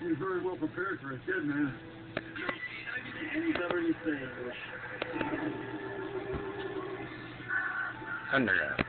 You're very well prepared for a kid, man. Whatever you say. Underground.